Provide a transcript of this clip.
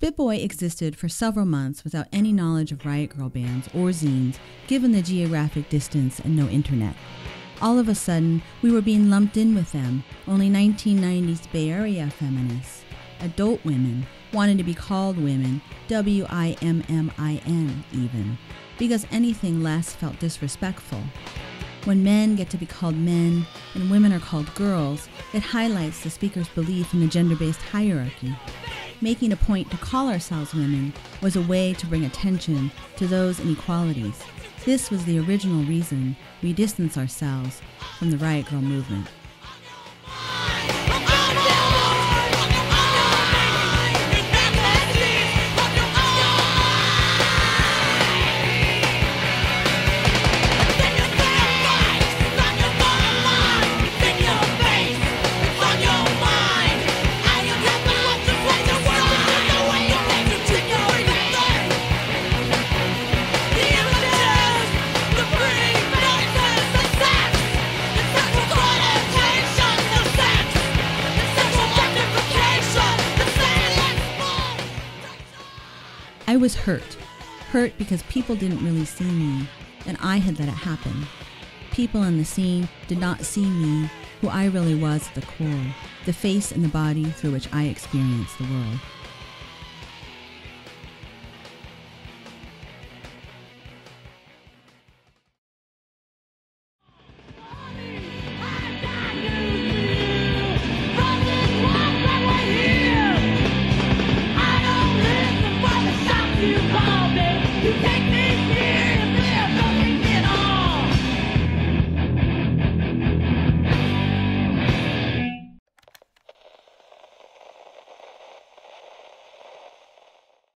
Boy existed for several months without any knowledge of Riot Grrrl bands or zines, given the geographic distance and no internet. All of a sudden, we were being lumped in with them, only 1990s Bay Area feminists. Adult women wanted to be called women, W I M M I N even, because anything less felt disrespectful. When men get to be called men and women are called girls, it highlights the speaker's belief in the gender based hierarchy. Making a point to call ourselves women was a way to bring attention to those inequalities. This was the original reason we distance ourselves from the Riot Grrrl movement. I was hurt. Hurt because people didn't really see me, and I had let it happen. People in the scene did not see me, who I really was at the core, the face and the body through which I experienced the world. involved in. You take